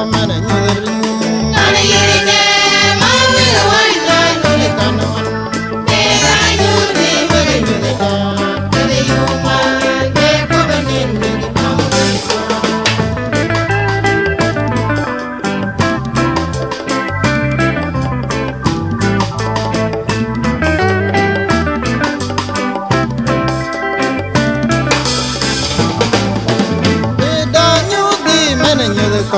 jo mena